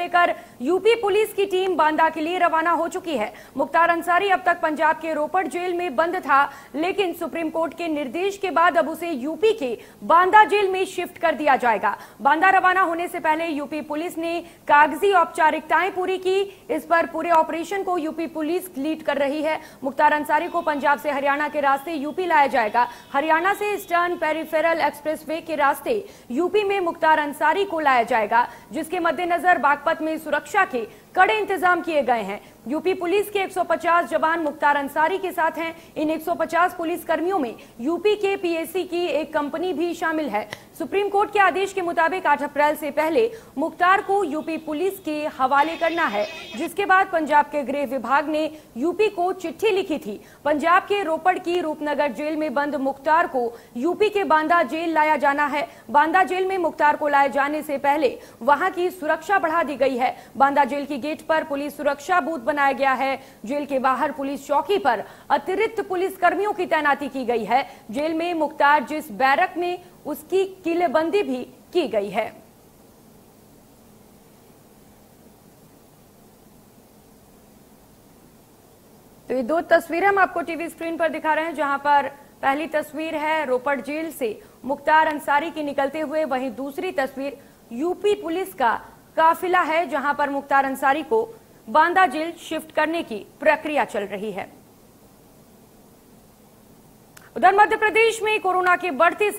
लेकर UP police की team Banda के लिए रवाना हो चुकी है। मुख्तार अंसारी अब तक पंजाब के रोपड़ जेल में बंद था, लेकिन सुप्रीम कोर्ट के निर्देश के बाद अब उसे यूपी के बांदा जेल में शिफ्ट कर दिया जाएगा। बांदा रवाना होने से पहले यूपी पुलिस ने कागज़ी औपचारिकताएँ पूरी की। इस पर पूरे ऑपरेशन को यूपी पुलिस लीड कर रही है। मुख्तार अंसारी को पंजाब से हरियाणा के रास्ते यूपी लाया जाएगा। हरियाणा से ईस्टर्न पेरिफेरल एक्सप्रेसवे के रास्ते यूपी में मुख्तार अंसारी को लाया जाएगा, जिसके मद्देनजर बागपत में सुरक्षा के कड़े इंतज़ाम किए गए हैं। यूपी पुलिस के 150 जवान मुख्तार अंसारी के साथ हैं। इन 150 पुलिस कर्मियों में यूपी के पीएससी की एक कंपनी भी शामिल है। सुप्रीम कोर्ट के आदेश के मुताबिक 8 अप्रैल से पहले मुख्तार को यूपी पुलिस के हवाले करना है। जिसके बाद पंजाब के गृह विभाग ने यूपी को चिट्ठी लिखी थी। पंजाब के रोपड़ की रूपनगर जेल में बंद मुख्तार को यूपी के बांदा जेल लाया जाना है। बांदा जेल में मुख्तार को लाए जाने से पहले वहाँ की सुरक्षा बढ़ा दी गई है। बांदा जेल की गेट पर पुलिस सुरक्षा बूथ बनाया गया है। जेल के बाहर पुलिस चौकी पर अतिरिक्त पुलिस कर्मियों की तैनाती की गई है। जेल में मुख्तार जिस बैरक में, उसकी किलेबंदी भी की गई है। तो ये दो तस्वीरें हम आपको टीवी स्क्रीन पर दिखा रहे हैं, जहाँ पर पहली तस्वीर है रोपड़ जेल से मुख्तार अंसारी की निकलते हुए। वहीं दूसरी तस्वीर यूपी पुलिस का काफिला है जहाँ पर मुख्तार अंसारी को बांदा जेल शिफ्ट करने की प्रक्रिया चल रही है। उधर मध्य प्रदेश में कोरोना के बढ़ते